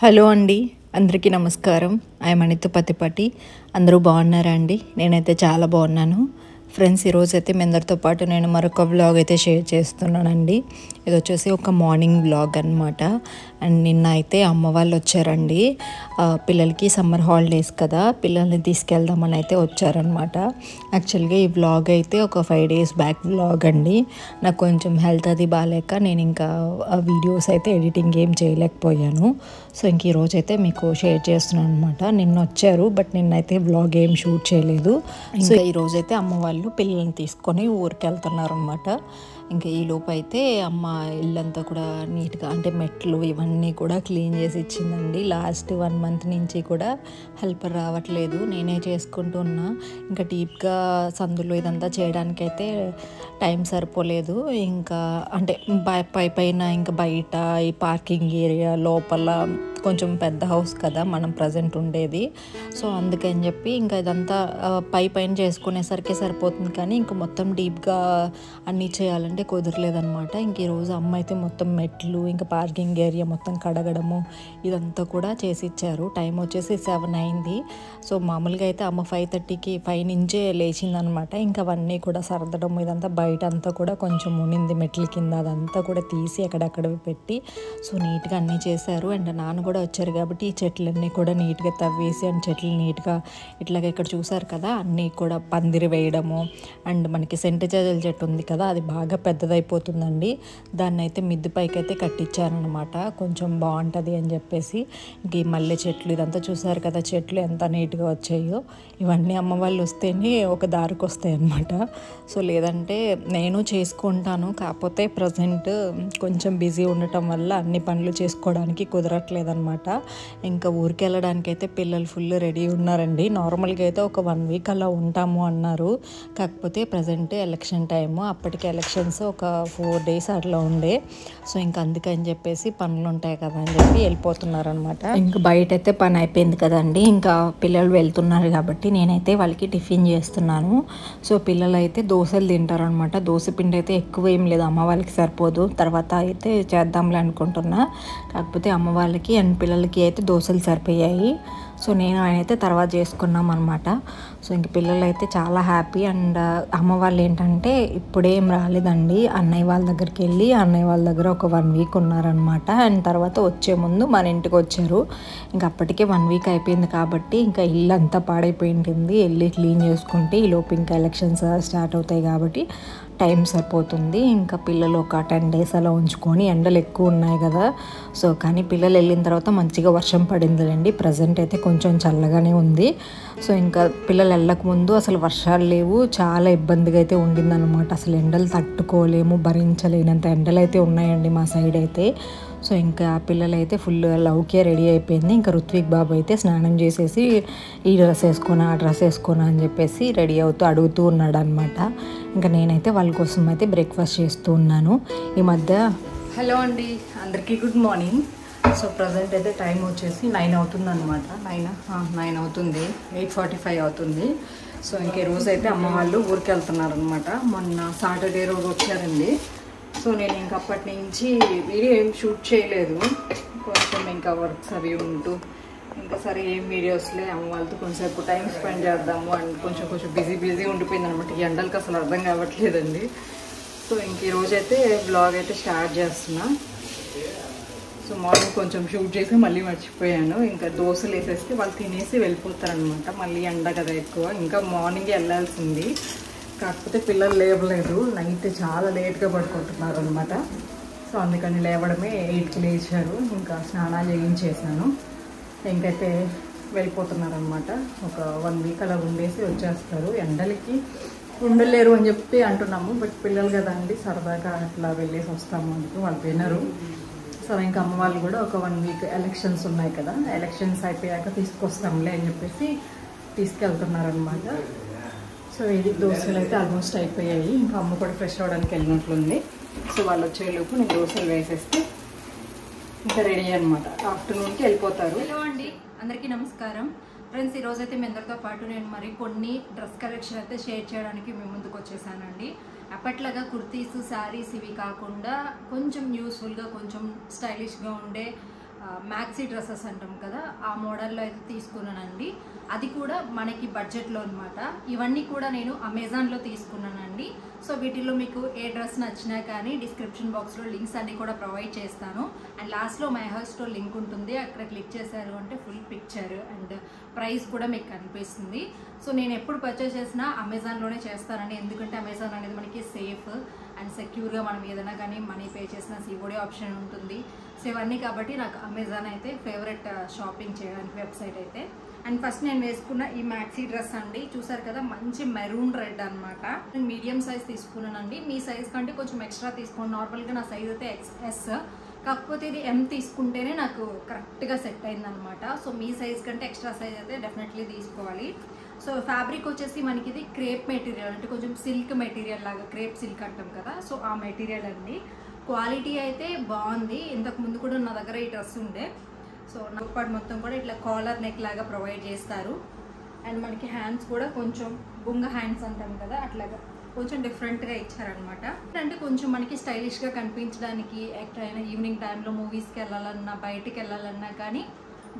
Hello అండి అందరికీ నమస్కారం. ఐఎమ్ అనిత పతిపాటి అందరూ బాగున్నారా అండి? నేనైతే చాలా బాగున్నాను. ఫ్రెండ్స్ ఈరోజు అయితే మీ అందరితో పాటు నేను మరొక వ్లాగ్ అయితే షేర్ చేస్తున్నానండి. ఇది వచ్చేసి ఒక మార్నింగ్ వ్లాగ్ అనమాట అండ్ నిన్న అయితే అమ్మ వాళ్ళు వచ్చారండి. పిల్లలకి సమ్మర్ హాలిడేస్ కదా పిల్లల్ని తీసుకెళ్దామని అయితే వచ్చారనమాట యాక్చువల్గా ఈ వ్లాగ్ అయితే ఒక ఫైవ్ డేస్ బ్యాక్ వ్లాగ్ అండి. నాకు కొంచెం హెల్త్ అది బాగాలేక నేను ఇంకా ఆ వీడియోస్ అయితే ఎడిటింగ్ ఏం చేయలేకపోయాను. సో ఇంక ఈరోజు అయితే మీకు షేర్ చేస్తున్నాను అనమాట నిన్న వచ్చారు బట్ నిన్నైతే వ్లాగ్ ఏం షూట్ చేయలేదు. ఇంకా ఈరోజు అయితే అమ్మ వాళ్ళు పిల్లల్ని తీసుకొని ఊరికి వెళ్తున్నారు అనమాట ఇంకా ఈ లోపు అయితే అమ్మ ఇల్లంతా కూడా నీట్గా అంటే మెట్లు ఇవన్నీ కూడా క్లీన్ చేసి ఇచ్చిందండి. లాస్ట్ వన్ మంత్ నుంచి కూడా హెల్పర్ రావట్లేదు. నేనే చేసుకుంటూ ఉన్నా. ఇంకా డీప్గా సందులో ఇదంతా చేయడానికైతే టైం సరిపోలేదు. ఇంకా అంటే పై పై పైన ఇంకా బయట ఈ పార్కింగ్ ఏరియా లోపల కొంచెం పెద్ద హౌస్ కదా మనం ప్రజెంట్ ఉండేది. సో అందుకని చెప్పి ఇంకా ఇదంతా పై పైన చేసుకునేసరికి సరిపోతుంది కానీ ఇంకా మొత్తం డీప్గా అన్నీ చేయాలంటే కుదరలేదనమాట ఇంక ఈరోజు అమ్మ అయితే మొత్తం మెట్లు ఇంకా పార్కింగ్ ఏరియా మొత్తం కడగడము ఇదంతా కూడా చేసి ఇచ్చారు టైం వచ్చేసి సెవెన్ అయింది. సో మామూలుగా అయితే అమ్మ ఫైవ్ థర్టీకి ఫైవ్ నుంచే లేచిందనమాట ఇంకా అవన్నీ కూడా సర్దడం ఇదంతా బయట అంతా కూడా కొంచెం ఉనింది మెట్ల కింద అదంతా కూడా తీసి అక్కడక్కడ పెట్టి సో నీట్గా అన్నీ చేశారు. అండ్ నాన్న కూడా వచ్చారు కాబట్టి ఈ చెట్లన్నీ కూడా నీట్గా తవ్వేసి అండ్ చెట్లు నీట్గా ఇట్లాగ ఇక్కడ చూసారు కదా అన్నీ కూడా పందిరి వేయడము అండ్ మనకి సెంటజాజల చెట్టు ఉంది కదా అది బాగా పెద్దదైపోతుందండి. దాన్ని అయితే మిద్ది పైకి అయితే కట్టించారనమాట కొంచెం బాగుంటుంది అని చెప్పేసి ఇంక ఈ మల్లె చెట్లు ఇదంతా చూసారు కదా చెట్లు ఎంత నీట్గా వచ్చాయో. ఇవన్నీ అమ్మ వాళ్ళు వస్తేనే ఒక దారికి వస్తాయి అనమాట సో లేదంటే నేను చేసుకుంటాను కాకపోతే ప్రజెంట్ కొంచెం బిజీ ఉండటం వల్ల అన్ని పనులు చేసుకోవడానికి కుదరట్లేదు అనమాట ఇంకా ఊరికి వెళ్ళడానికి అయితే పిల్లలు ఫుల్ రెడీ ఉన్నారండి. నార్మల్గా అయితే ఒక వన్ వీక్ అలా ఉంటాము అన్నారు. కాకపోతే ప్రజెంట్ ఎలక్షన్ టైము అప్పటికి ఎలక్షన్స్ ఒక ఫోర్ డేస్ అట్లా ఉండే. సో ఇంకా అందుకని చెప్పేసి పనులు ఉంటాయి కదా అని చెప్పి వెళ్ళిపోతున్నారు అనమాట ఇంకా బయట అయితే పని అయిపోయింది కదండి. ఇంకా పిల్లలు వెళ్తున్నారు కాబట్టి నేనైతే వాళ్ళకి టిఫిన్ చేస్తున్నాను. సో పిల్లలు అయితే దోశలు తింటారనమాట దోశ పిండి అయితే ఎక్కువ ఏం లేదు. అమ్మ వాళ్ళకి సరిపోదు. తర్వాత అయితే చేద్దాంలే అనుకుంటున్నా. కాకపోతే అమ్మ వాళ్ళకి అండ్ పిల్లలకి అయితే దోశలు సరిపోయాయి. సో నేను ఆయన అయితే తర్వాత చేసుకున్నాం అనమాట సో ఇంక పిల్లలు అయితే చాలా హ్యాపీ. అండ్ అమ్మ వాళ్ళు ఏంటంటే ఇప్పుడేం రాలేదండి. అన్నయ్య వాళ్ళ దగ్గరికి వెళ్ళి అన్నయ్య వాళ్ళ దగ్గర ఒక వన్ వీక్ ఉన్నారనమాట అండ్ తర్వాత వచ్చే ముందు మన ఇంటికి వచ్చారు. ఇంకా అప్పటికే వన్ వీక్ అయిపోయింది కాబట్టి ఇంకా ఇల్లు అంతా పాడైపోయింటుంది. వెళ్ళి క్లీన్ చేసుకుంటే ఈ లోపు ఇంకా ఎలక్షన్స్ స్టార్ట్ అవుతాయి కాబట్టి టైం సరిపోతుంది. ఇంకా పిల్లలు ఒక టెన్ డేస్ అలా ఉంచుకొని ఎండలు ఎక్కువ ఉన్నాయి కదా. సో కానీ పిల్లలు వెళ్ళిన తర్వాత మంచిగా వర్షం పడిందిలేండి. ప్రజెంట్ అయితే కొంచెం చల్లగానే ఉంది. సో ఇంకా పిల్లలు వెళ్ళకముందు అసలు వర్షాలు లేవు. చాలా ఇబ్బందిగా అయితే ఉండిందనమాట అసలు ఎండలు తట్టుకోలేము భరించలేనంత ఎండలు అయితే ఉన్నాయండి మా సైడ్ అయితే. సో ఇంకా పిల్లలైతే ఫుల్ లవ్కే రెడీ అయిపోయింది. ఇంకా రుత్విక్ బాబు అయితే స్నానం చేసేసి ఈ డ్రెస్ వేసుకున్నా ఆ డ్రెస్ వేసుకున్నా అని చెప్పేసి రెడీ అవుతూ అడుగుతూ ఉన్నాడు అనమాట ఇంకా నేనైతే వాళ్ళ కోసం అయితే బ్రేక్ఫాస్ట్ చేస్తూ ఉన్నాను. ఈ మధ్య హలో అండి అందరికీ గుడ్ మార్నింగ్. సో ప్రజెంట్ అయితే టైం వచ్చేసి నైన్ అవుతుంది అనమాట నైన్ నైన్ అవుతుంది. ఎయిట్ ఫార్టీ ఫైవ్ అవుతుంది. సో ఇంక ఈ రోజు అయితే అమ్మ వాళ్ళు ఊరికి వెళ్తున్నారు అనమాట మొన్న సాటర్డే రోజు వచ్చారండి. సో నేను ఇంక అప్పటి నుంచి వీడియో ఏం షూట్ చేయలేదు. కొంచెం ఇంకా వర్క్స్ అవి ఉంటూ ఇంకా సరే ఏం వీడియోస్లే అమ్మ వాళ్ళతో కొంచెంసేపు టైం స్పెండ్ చేద్దాము అండ్ కొంచెం కొంచెం బిజీ బిజీ ఉండిపోయింది అనమాట ఈ ఎండలకి అసలు అర్థం కావట్లేదండి. సో ఇంక ఈరోజైతే అయితే బ్లాగ్ అయితే స్టార్ట్ చేస్తున్నా. సో మార్నింగ్ కొంచెం షూట్ చేసి మళ్ళీ మర్చిపోయాను. ఇంకా దోశలు వేసేస్తే వాళ్ళు తినేసి వెళ్ళిపోతారనమాట మళ్ళీ ఎండ కదా ఎక్కువ. ఇంకా మార్నింగ్ వెళ్ళాల్సింది. కాకపోతే పిల్లలు లేవలేదు. నైట్ చాలా లేట్గా పడుకుంటున్నారు అనమాట సో అందుకని లేవడమే ఎయిట్కి లేచారు. ఇంకా స్నానాలు చేయించేసాను ఇంకైతే వెళ్ళిపోతున్నారనమాట ఒక వన్ వీక్ అలా ఉండేసి వచ్చేస్తారు. ఎండలకి ఉండలేరు అని చెప్పి అంటున్నాము. బట్ పిల్లలు కదా అండి సరదాగా అట్లా వెళ్ళేసి వస్తాము అందుకు వాళ్ళు వినరు సో ఇంకా అమ్మ వాళ్ళు కూడా ఒక వన్ వీక్ ఎలక్షన్స్ ఉన్నాయి కదా ఎలక్షన్స్ అయిపోయాక తీసుకొస్తాంలే అని చెప్పేసి తీసుకెళ్తున్నారనమాట సో ఇది దోశలు అయితే ఆల్మోస్ట్ అయిపోయాయి. ఇంకా అమ్మ కూడా ఫ్రెష్ అవ్వడానికి వెళ్ళినట్లుంది. సో వాళ్ళు వచ్చేలోపు నేను దోశలు వేసేస్తే ఇంకా రెడీ అనమాట ఆఫ్టర్నూన్కి వెళ్ళిపోతారు. హలో అండి అందరికీ నమస్కారం. ఫ్రెండ్స్ ఈరోజు అయితే మీ అందరితో పాటు నేను మరి కొన్ని డ్రెస్ కలెక్షన్ అయితే షేర్ చేయడానికి మీ ముందుకు వచ్చేసానండి. అప్పట్లాగా కుర్తీస్ శారీస్ ఇవి కాకుండా కొంచెం యూస్ఫుల్గా కొంచెం స్టైలిష్గా ఉండే మ్యాక్సీ డ్రెస్సెస్ అంటాం కదా ఆ మోడల్లో అయితే తీసుకున్నానండి. అది కూడా మనకి బడ్జెట్లో అనమాట ఇవన్నీ కూడా నేను అమెజాన్లో తీసుకున్నానండి. సో వీటిల్లో మీకు ఏ డ్రెస్ నచ్చినా కానీ డిస్క్రిప్షన్ బాక్స్లో లింక్స్ అన్ని కూడా ప్రొవైడ్ చేస్తాను. అండ్ లాస్ట్లో మై హౌస్లో లింక్ ఉంటుంది. అక్కడ క్లిక్ చేశారు అంటే ఫుల్ పిక్చర్ అండ్ ప్రైస్ కూడా మీకు కనిపిస్తుంది. సో నేను ఎప్పుడు పర్చేస్ చేసినా అమెజాన్లోనే చేస్తానండి. ఎందుకంటే అమెజాన్ అనేది మనకి సేఫ్ అండ్ సెక్యూర్గా మనం ఏదైనా కానీ మనీ పే చేసిన సిఓడి ఆప్షన్ ఉంటుంది. సో ఇవన్నీ కాబట్టి నాకు అమెజాన్ అయితే ఫేవరెట్ షాపింగ్ చేయడానికి వెబ్సైట్ అయితే. అండ్ ఫస్ట్ నేను వేసుకున్న ఈ మ్యాక్సీ డ్రెస్ అండి. చూసారు కదా మంచి మెరూన్ రెడ్ అనమాట నేను మీడియం సైజ్ తీసుకున్నానండి. మీ సైజ్ కంటే కొంచెం ఎక్స్ట్రా తీసుకోండి. నార్మల్గా నా సైజ్ అయితే ఎక్స్ ఎస్ కాకపోతే ఇది ఎం తీసుకుంటేనే నాకు కరెక్ట్గా సెట్ అయిందనమాట సో మీ సైజ్ కంటే ఎక్స్ట్రా సైజ్ అయితే డెఫినెట్లీ తీసుకోవాలి. సో ఫ్యాబ్రిక్ వచ్చేసి మనకి ఇది క్రేప్ మెటీరియల్ అంటే కొంచెం సిల్క్ మెటీరియల్ లాగా క్రేప్ సిల్క్ అంటాం కదా. సో ఆ మెటీరియల్ అండి. క్వాలిటీ అయితే బాగుంది. ఇంతకు ముందు కూడా నా దగ్గర ఈ డ్రెస్ ఉండే. సో నొప్పటి మొత్తం కూడా ఇట్లా కాలర్ నెక్ లాగా ప్రొవైడ్ చేస్తారు. అండ్ మనకి హ్యాండ్స్ కూడా కొంచెం బుంగ హ్యాండ్స్ అంటాం కదా అట్లాగా కొంచెం డిఫరెంట్గా ఇచ్చారనమాట అంటే కొంచెం మనకి స్టైలిష్గా కనిపించడానికి ఎక్కడైనా ఈవినింగ్ టైంలో మూవీస్కి వెళ్ళాలన్నా బయటికి వెళ్ళాలన్నా కానీ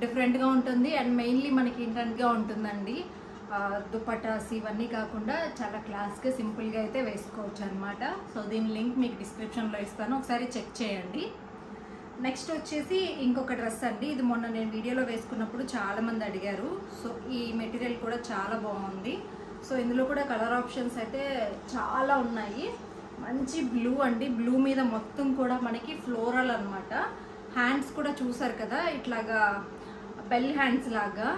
డిఫరెంట్గా ఉంటుంది. అండ్ మెయిన్లీ మనకి ఏంటంటగా ఉంటుందండి. దుపటాస్ ఇవన్నీ కాకుండా చాలా క్లాస్గా సింపుల్గా అయితే వేసుకోవచ్చు అనమాట సో దీని లింక్ మీకు డిస్క్రిప్షన్లో ఇస్తాను. ఒకసారి చెక్ చేయండి. నెక్స్ట్ వచ్చేసి ఇంకొక డ్రెస్ అండి. ఇది మొన్న నేను వీడియోలో వేసుకున్నప్పుడు చాలామంది అడిగారు. సో ఈ మెటీరియల్ కూడా చాలా బాగుంది. సో ఇందులో కూడా కలర్ ఆప్షన్స్ అయితే చాలా ఉన్నాయి. మంచి బ్లూ అండి. బ్లూ మీద మొత్తం కూడా మనకి ఫ్లోరల్ అనమాట హ్యాండ్స్ కూడా చూసారు కదా? ఇట్లాగా బెల్ హ్యాండ్స్ లాగా.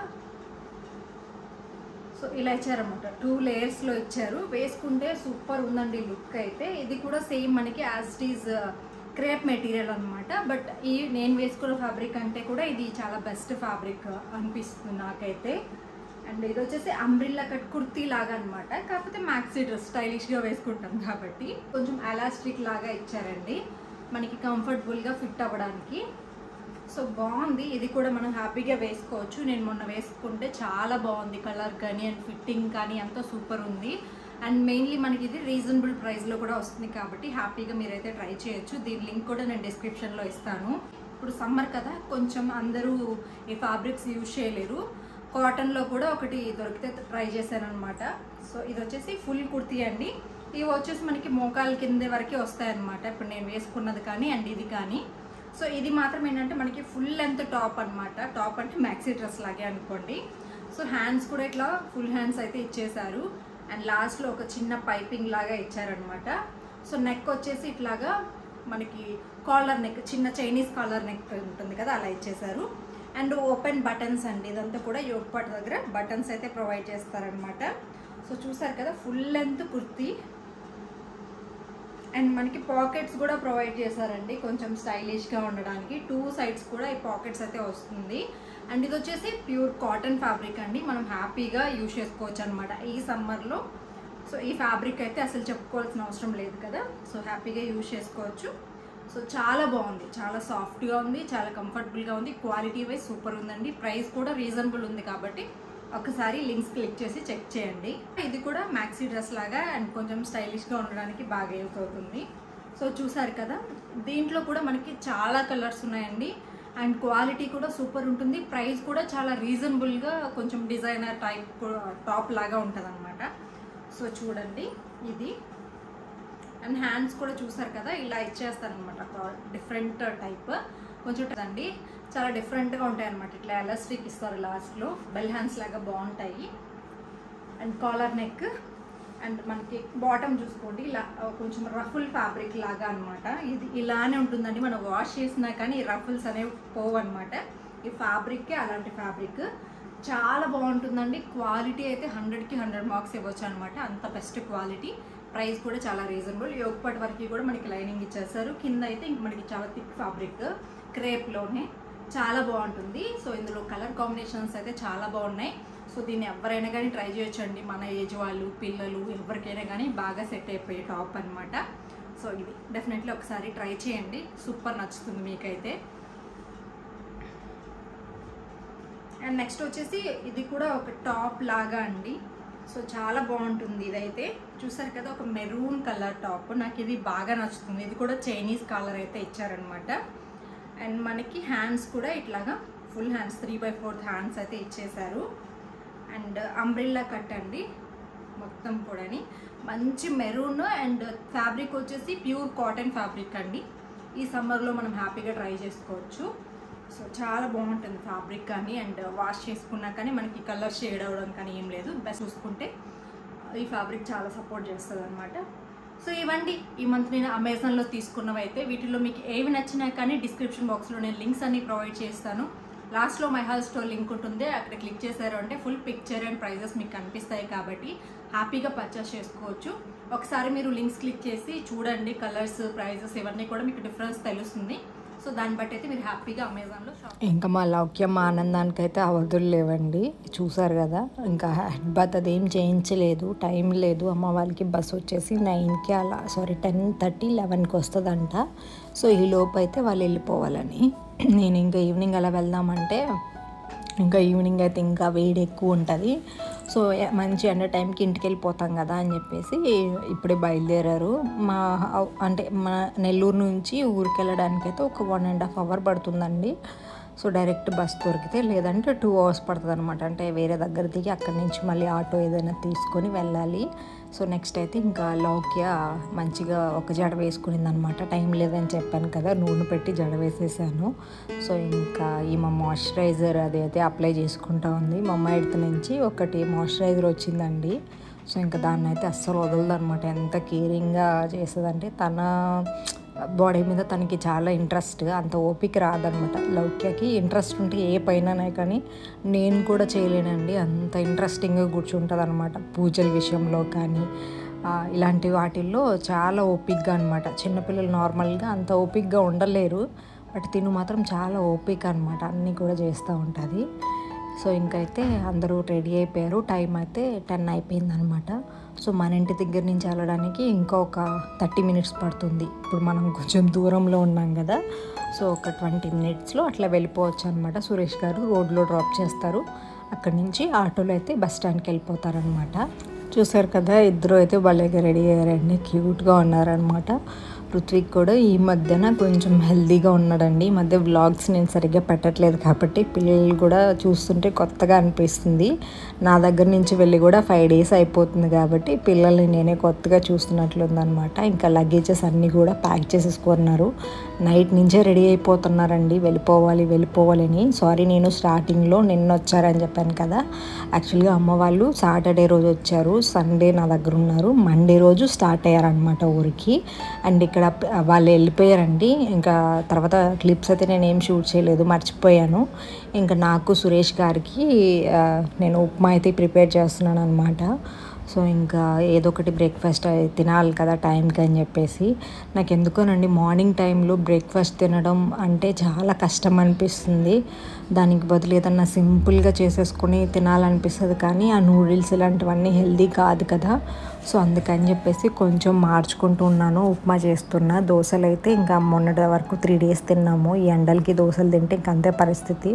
సో ఇలా ఇచ్చారన్నమాట. టూ లేయర్స్లో ఇచ్చారు. వేసుకుంటే సూపర్ ఉందండి లుక్ అయితే. ఇది కూడా సేమ్ మనకి as it is crepe material అనమాట బట్ ఈ నేను వేసుకున్న ఫ్యాబ్రిక్ అంటే కూడా ఇది చాలా బెస్ట్ ఫ్యాబ్రిక్ అనిపిస్తుంది నాకైతే. అండ్ ఇది వచ్చేసి అంబ్రిల్లా కట్ కుర్తీ లాగా అనమాట కాకపోతే మ్యాక్సీ డ్రెస్ స్టైలిష్గా వేసుకుంటాం కాబట్టి. కొంచెం ఎలాస్టిక్ లాగా ఇచ్చారండి. మనకి కంఫర్టబుల్గా ఫిట్ అవ్వడానికి. సో బాగుంది. ఇది కూడా మనం హ్యాపీగా వేసుకోవచ్చు. నేను మొన్న వేసుకుంటే చాలా బాగుంది కలర్ కానీ అండ్ ఫిట్టింగ్ కానీ ఎంతో సూపర్ ఉంది. అండ్ మెయిన్లీ మనకి ఇది రీజనబుల్ ప్రైస్లో కూడా వస్తుంది కాబట్టి హ్యాపీగా మీరైతే ట్రై చేయొచ్చు. దీని లింక్ కూడా నేను డిస్క్రిప్షన్లో ఇస్తాను. ఇప్పుడు సమ్మర్ కదా కొంచెం అందరూ ఈ ఫ్యాబ్రిక్స్ యూజ్ చేయలేరు. కాటన్లో కూడా ఒకటి దొరికితే ట్రై చేశాను అనమాట సో ఇది వచ్చేసి ఫుల్ కుర్తీ అండి. ఇవి వచ్చేసి మనకి మోకాల కింద వరకే వస్తాయన్నమాట. ఇప్పుడు నేను వేసుకున్నది కానీ అండ్ ఇది కానీ. సో ఇది మాత్రం ఏంటంటే మనకి ఫుల్ లెంత్ టాప్ అన్నమాట. టాప్ అంటే మ్యాక్సీ డ్రెస్ లాగే అనుకోండి. సో హ్యాండ్స్ కూడా ఇట్లా ఫుల్ హ్యాండ్స్ అయితే ఇచ్చేసారు అండ్ లాస్ట్లో ఒక చిన్న పైపింగ్ లాగా ఇచ్చారనమాట సో నెక్ వచ్చేసి ఇట్లాగా మనకి కాలర్ నెక్ చిన్న చైనీస్ కాలర్ నెక్ ఉంటుంది కదా అలా ఇచ్చేసారు అండ్ ఓపెన్ బటన్స్ అండి. ఇదంతా కూడా యోగపాటి దగ్గర బటన్స్ అయితే ప్రొవైడ్ చేస్తారనమాట సో చూసారు కదా ఫుల్ లెంత్ కుర్తీ. అండ్ మనకి పాకెట్స్ కూడా ప్రొవైడ్ చేశారండి. కొంచెం స్టైలిష్గా ఉండడానికి టూ సైడ్స్ కూడా ఈ పాకెట్స్ అయితే వస్తుంది. అండ్ ఇది వచ్చేసి ప్యూర్ కాటన్ ఫ్యాబ్రిక్ అండి. మనం హ్యాపీగా యూజ్ చేసుకోవచ్చు అనమాట ఈ సమ్మర్లో. సో ఈ ఫ్యాబ్రిక్ అయితే అసలు చెప్పుకోవాల్సిన అవసరం లేదు కదా. సో హ్యాపీగా యూజ్ చేసుకోవచ్చు. సో చాలా బాగుంది. చాలా సాఫ్ట్గా ఉంది. చాలా కంఫర్టబుల్గా ఉంది. క్వాలిటీ వైజ్ సూపర్ ఉందండి. ప్రైస్ కూడా రీజనబుల్ ఉంది కాబట్టి ఒకసారి లింక్స్ క్లిక్ చేసి చెక్ చేయండి. ఇది కూడా మ్యాక్సీ డ్రెస్ లాగా అండ్ కొంచెం స్టైలిష్గా ఉండడానికి బాగా యూస్ అవుతుంది. సో చూసారు కదా దీంట్లో కూడా మనకి చాలా కలర్స్ ఉన్నాయండి. అండ్ క్వాలిటీ కూడా సూపర్ ఉంటుంది. ప్రైస్ కూడా చాలా రీజనబుల్గా కొంచెం డిజైనర్ టైప్ టాప్ లాగా ఉంటుంది అనమాట సో చూడండి ఇది. అండ్ హ్యాండ్స్ కూడా చూసారు కదా ఇలా ఇచ్చేస్తాను అనమాట డిఫరెంట్ టైప్ కొంచెం అండి. చాలా డిఫరెంట్గా ఉంటాయి అనమాట ఇట్లా ఎలాస్టిక్ ఇస్తారు లాస్ట్లో బెల్ హ్యాండ్స్ లాగా బాగుంటాయి. And collar neck. అండ్ మనకి బాటమ్ చూసుకోండి. ఇలా కొంచెం రఫుల్ ఫ్యాబ్రిక్ లాగా అనమాట ఇది ఇలానే ఉంటుందండి. మనం వాష్ చేసినా కానీ ఈ రఫుల్స్ అనేవి పోవన్నమాట. అనమాట ఈ ఫ్యాబ్రిక్కే అలాంటి ఫ్యాబ్రిక్ చాలా బాగుంటుందండి. క్వాలిటీ అయితే హండ్రెడ్కి హండ్రెడ్ మార్క్స్ ఇవ్వచ్చు అనమాట అంత బెస్ట్ క్వాలిటీ ప్రైస్ కూడా చాలా రీజనబుల్ యోగపాటి వరకు కూడా మనకి లైనింగ్ ఇచ్చేస్తారు కింద అయితే ఇంక మనకి చాలా థిక్ ఫ్యాబ్రిక్ క్రేప్లోనే చాలా బాగుంటుంది. సో ఇందులో కలర్ కాంబినేషన్స్ అయితే చాలా బాగున్నాయి. సో దీన్ని ఎవరైనా కానీ ట్రై చేయొచ్చండి. మన ఏజ్ వాళ్ళు పిల్లలు ఎవరికైనా కానీ బాగా సెట్ అయిపోయే టాప్ అనమాట సో ఇది డెఫినెట్లీ ఒకసారి ట్రై చేయండి. సూపర్ నచ్చుతుంది మీకైతే. అండ్ నెక్స్ట్ వచ్చేసి ఇది కూడా ఒక టాప్ లాగా అండి. సో చాలా బాగుంటుంది ఇదైతే. చూసారు కదా ఒక మెరూన్ కలర్ టాప్. నాకు ఇది బాగా నచ్చుతుంది. ఇది కూడా చైనీస్ కలర్ అయితే ఇచ్చారనమాట అండ్ మనకి హ్యాండ్స్ కూడా ఇట్లాగా full hands three by fourth hands అయితే ఇచ్చేసారు అండ్ అంబ్రిల్లా కట్ అండి మొత్తం కూడాని. మంచి మెరూన్ అండ్ ఫ్యాబ్రిక్ వచ్చేసి ప్యూర్ కాటన్ ఫ్యాబ్రిక్ అండి. ఈ సమ్మర్లో మనం హ్యాపీగా ట్రై చేసుకోవచ్చు. సో చాలా బాగుంటుంది ఫ్యాబ్రిక్ కానీ అండ్ వాష్ చేసుకున్నా కానీ మనకి కలర్ షేడ్ అవ్వడం కానీ ఏం లేదు. బెస్ట్ చూసుకుంటే ఈ ఫ్యాబ్రిక్ చాలా సపోర్ట్ చేస్తుంది అనమాట సో ఇవ్వండి ఈ మంత్ నేను అమెజాన్లో తీసుకున్నవైతే. వీటిలో మీకు ఏవి నచ్చినా కానీ డిస్క్రిప్షన్ బాక్స్లో నేను లింక్స్ అన్ని ప్రొవైడ్ చేస్తాను. లాస్ట్లో మై హాల్ స్టోర్ లింక్ ఉంటుంది. అక్కడ క్లిక్ చేశారు అంటే ఫుల్ పిక్చర్ అండ్ ప్రైజెస్ మీకు కనిపిస్తాయి కాబట్టి హ్యాపీగా పర్చేస్ చేసుకోవచ్చు. ఒకసారి మీరు లింక్స్ క్లిక్ చేసి చూడండి కలర్స్ ప్రైజెస్ ఇవన్నీ కూడా మీకు డిఫరెన్స్ తెలుస్తుంది. సో దాన్ని బట్టి అయితే మీరు హ్యాపీగా అమెజాన్లో షాప్ ఇంకా మా లౌక్యం మా ఆనందానికి అయితే అవధులు లేవండి. చూసారు కదా ఇంకా హెడ్ బాత్ అదేం చేయించలేదు టైం లేదు. అమ్మ వాళ్ళకి బస్ వచ్చేసి నైన్కి అలా సారీ టెన్ థర్టీ లెవెన్కి వస్తుందంట. సో ఈ లోపు అయితే వాళ్ళు వెళ్ళిపోవాలని. నేను ఇంకా ఈవినింగ్ అలా వెళ్దామంటే ఇంకా ఈవినింగ్ అయితే ఇంకా వేడి ఎక్కువ ఉంటుంది. సో మంచి ఎండ టైంకి ఇంటికి వెళ్ళిపోతాం కదా అని చెప్పేసి ఇప్పుడే బయలుదేరారు. మా అంటే మా నెల్లూరు నుంచి ఊరికి వెళ్ళడానికి అయితే ఒక వన్ అండ్ హాఫ్ అవర్ పడుతుందండి. సో డైరెక్ట్ బస్ దొరికితే లేదంటే టూ అవర్స్ పడుతుంది అనమాట అంటే వేరే దగ్గర దిగి అక్కడి నుంచి మళ్ళీ ఆటో ఏదైనా తీసుకొని వెళ్ళాలి. సో నెక్స్ట్ అయితే ఇంకా లౌక్య మంచిగా ఒక జడ వేసుకునింది అనమాట టైం లేదని చెప్పాను కదా నూనె పెట్టి జడ వేసేసాను. సో ఇంకా ఈమె మాయిశ్చరైజర్ అది అయితే అప్లై చేసుకుంటా ఉంది. మా అమ్మాయి ఇడత నుంచి ఒకటి మాయిశ్చరైజర్ వచ్చిందండి. సో ఇంకా దాన్ని అయితే అస్సలు వదలదు అనమాట ఎంత కేరింగ్గా చేసేదంటే తన బాడీ మీద తనకి చాలా ఇంట్రెస్ట్ అంత ఓపిక రాదనమాట. లౌక్యకి ఇంట్రెస్ట్ ఉంటే ఏ పైననే కానీ నేను కూడా చేయలేనండి. అంత ఇంట్రెస్టింగ్గా కూర్చుంటుంది అనమాట పూజల విషయంలో కానీ ఇలాంటి వాటిల్లో చాలా ఓపిక్గా అనమాట. చిన్నపిల్లలు నార్మల్గా అంత ఓపిక్గా ఉండలేరు. బట్ తిను మాత్రం చాలా ఓపిక అనమాట. అన్నీ కూడా చేస్తూ ఉంటుంది. సో ఇంకైతే అందరూ రెడీ అయిపోయారు. టైం అయితే టెన్ అయిపోయింది అనమాట సో మన ఇంటి దగ్గర నుంచి వెళ్ళడానికి ఇంకా ఒక థర్టీ మినిట్స్ పడుతుంది. ఇప్పుడు మనం కొంచెం దూరంలో ఉన్నాం కదా సో ఒక ట్వంటీ మినిట్స్లో అట్లా వెళ్ళిపోవచ్చు అనమాట సురేష్ గారు రోడ్లో డ్రాప్ చేస్తారు. అక్కడి నుంచి ఆటోలో అయితే బస్ స్టాండ్కి వెళ్ళిపోతారనమాట చూసారు కదా ఇద్దరు అయితే భలేగా రెడీ అయ్యారండి క్యూట్గా ఉన్నారనమాట ఋత్విక్ కూడా ఈ మధ్యన కొంచెం హెల్దీగా ఉన్నాడండి. ఈ మధ్య వ్లాగ్స్ నేను సరిగ్గా పెట్టట్లేదు కాబట్టి పిల్లలు కూడా చూస్తుంటే కొత్తగా అనిపిస్తుంది. నా దగ్గర నుంచి వెళ్ళి కూడా ఫైవ్ డేస్ అయిపోతుంది కాబట్టి పిల్లల్ని నేనే కొత్తగా చూస్తున్నట్లుందనమాట. ఇంకా లగేజెస్ అన్నీ కూడా ప్యాక్ చేసేసుకున్నారు. నైట్ నుంచే రెడీ అయిపోతున్నారండి. వెళ్ళిపోవాలి వెళ్ళిపోవాలని సారీ నేను స్టార్టింగ్లో నిన్న వచ్చారని చెప్పాను కదా. యాక్చువల్గా అమ్మ వాళ్ళు సాటర్డే రోజు వచ్చారు. సండే నా దగ్గర ఉన్నారు. మండే రోజు స్టార్ట్ అయ్యారనమాట ఊరికి. అండ్ ఇక్కడ ఇక్కడ వాళ్ళు వెళ్ళిపోయారండి. ఇంకా తర్వాత క్లిప్స్ అయితే నేను ఏం షూట్ చేయలేదు మర్చిపోయాను. ఇంకా నాకు సురేష్ గారికి నేను ఉప్మా అయితే ప్రిపేర్ చేస్తున్నాను అనమాట సో ఇంకా ఏదో ఒకటి బ్రేక్ఫాస్ట్ తినాలి కదా టైంకి అని చెప్పేసి. నాకు ఎందుకోనండి మార్నింగ్ టైంలో బ్రేక్ఫాస్ట్ తినడం అంటే చాలా కష్టం అనిపిస్తుంది. దానికి బదులు ఏదన్నా సింపుల్గా చేసేసుకొని తినాలనిపిస్తుంది. కానీ ఆ నూడిల్స్ ఇలాంటివన్నీ హెల్దీ కాదు కదా. సో అందుకని చెప్పేసి కొంచెం మార్చుకుంటూ ఉన్నాను ఉప్మా చేస్తున్నా. దోశలు అయితే ఇంకా మొన్నటి వరకు త్రీ డేస్ తిన్నాము. ఈ ఎండలకి దోశలు తింటే ఇంక అంతే పరిస్థితి.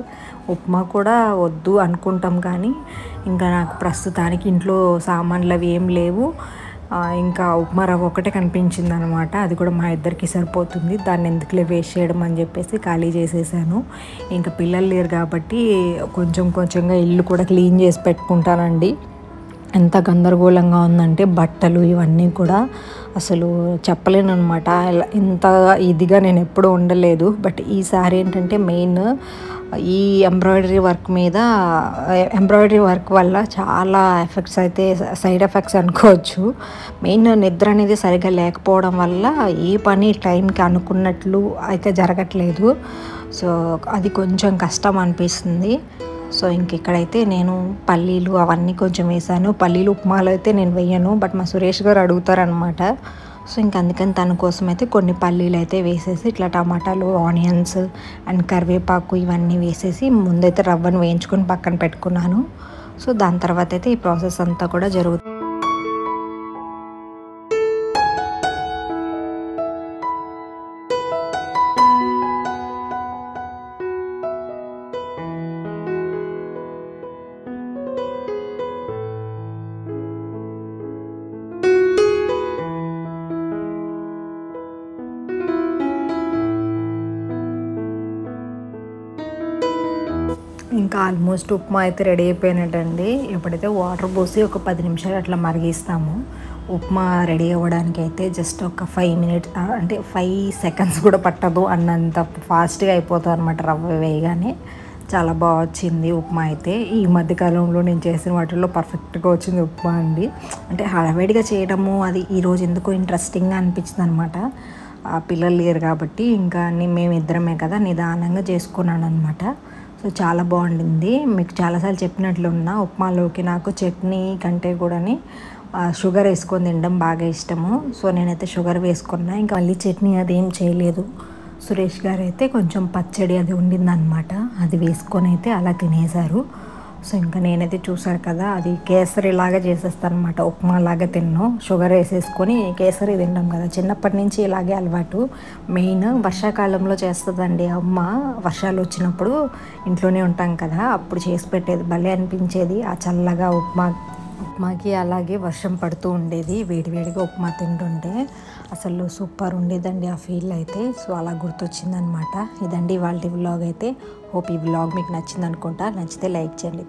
ఉప్మా కూడా వద్దు అనుకుంటాం కానీ ఇంకా నాకు ప్రస్తుతానికి ఇంట్లో సామాన్లు అవి ఏం లేవు. ఇంకా ఉప్మా రవ్వ ఒకటే కనిపించింది అనమాట అది కూడా మా ఇద్దరికి సరిపోతుంది. దాన్ని ఎందుకులే వేస్ట్ చేయడం అని చెప్పేసి ఖాళీ చేసేసాను. ఇంకా పిల్లలు లేరు కాబట్టి కొంచెం కొంచెంగా ఇల్లు కూడా క్లీన్ చేసి పెట్టుకుంటానండి. ఎంత గందరగోళంగా ఉందంటే బట్టలు ఇవన్నీ కూడా అసలు చెప్పలేను అనమాట ఇంత ఇదిగా నేను ఎప్పుడూ ఉండలేదు. బట్ ఈసారి ఏంటంటే మెయిన్ ఈ ఎంబ్రాయిడరీ వర్క్ మీద ఎంబ్రాయిడరీ వర్క్ వల్ల చాలా ఎఫెక్ట్స్ అయితే సైడ్ ఎఫెక్ట్స్ అనుకోవచ్చు. మెయిన్ నిద్ర అనేది సరిగా లేకపోవడం వల్ల ఏ పని టైంకి అనుకున్నట్లు అయితే జరగట్లేదు. సో అది కొంచెం కష్టం అనిపిస్తుంది. సో ఇంక ఇక్కడైతే నేను పల్లీలు అవన్నీ కొంచెం వేసాను. పల్లీలు ఉప్మాలు అయితే నేను వేయను. బట్ మా సురేష్ గారు అడుగుతారనమాట సో ఇంక అందుకని తన కోసం అయితే కొన్ని పల్లీలు అయితే వేసేసి ఇట్లా టమాటాలు ఆనియన్స్ అండ్ కరివేపాకు ఇవన్నీ వేసేసి ముందైతే రవ్వను వేయించుకొని పక్కన పెట్టుకున్నాను. సో దాని తర్వాత అయితే ఈ ప్రాసెస్ అంతా కూడా జరుగుతుంది. ఇంకా ఆల్మోస్ట్ ఉప్మా అయితే రెడీ అయిపోయినట్టండి. ఎప్పుడైతే వాటర్ పోసి ఒక పది నిమిషాలు అట్లా మరిగిస్తాము ఉప్మా రెడీ అవ్వడానికి అయితే జస్ట్ ఒక ఫైవ్ మినిట్స్ అంటే ఫైవ్ సెకండ్స్ కూడా పట్టదు. అన్నంత ఫాస్ట్గా అయిపోతుంది అనమాట రవ్వ వేయగానే. చాలా బాగా వచ్చింది ఉప్మా అయితే. ఈ మధ్యకాలంలో నేను చేసిన వాటిల్లో పర్ఫెక్ట్గా వచ్చింది ఉప్మా అండి. అంటే హడావిడిగా చేయడము అది ఈరోజు ఎందుకో ఇంట్రెస్టింగ్గా అనిపించింది అనమాట ఆ పిల్లలు లేరు కాబట్టి ఇంకా మేమిద్దరమే కదా నిదానంగా చేసుకున్నాను అనమాట సో చాలా బాగుండింది. మీకు చాలాసార్లు చెప్పినట్లున్నా ఉప్మాలోకి నాకు చట్నీ కంటే కూడాని షుగర్ వేసుకొని తినడం బాగా ఇష్టము. సో నేనైతే షుగర్ వేసుకున్నా. ఇంకా మళ్ళీ చట్నీ అది ఏం చేయలేదు. సురేష్ గారు అయితే కొంచెం పచ్చడి అది ఉండిందనమాట అది వేసుకొని అయితే అలా తినేశారు. సో ఇంకా నేనైతే చూసారు కదా అది కేసరి లాగా చేసేస్తాను అనమాట ఉప్మా లాగా తిన్నాను షుగర్ వేసేసుకొని కేసరి తింటాం కదా. చిన్నప్పటి నుంచి ఇలాగే అలవాటు. మెయిన్ వర్షాకాలంలో చేస్తుందండి అమ్మ. వర్షాలు వచ్చినప్పుడు ఇంట్లోనే ఉంటాం కదా. అప్పుడు చేసి పెట్టేది భలే అనిపించేది. ఆ చల్లగా ఉప్మా ఉప్మాకి అలాగే వర్షం పడుతూ ఉండేది. వేడివేడిగా ఉప్మా తింటుంటే అసలు సూపర్ ఉండేదండి ఆ ఫీల్ అయితే. సో అలా గుర్తొచ్చిందనమాట. ఇదండి వాళ్ళ వ్లాగ్ అయితే. హోప్ ఈ వ్లాగ్ మీకు నచ్చింది అనుకుంటా నచ్చితే లైక్ చేయండి.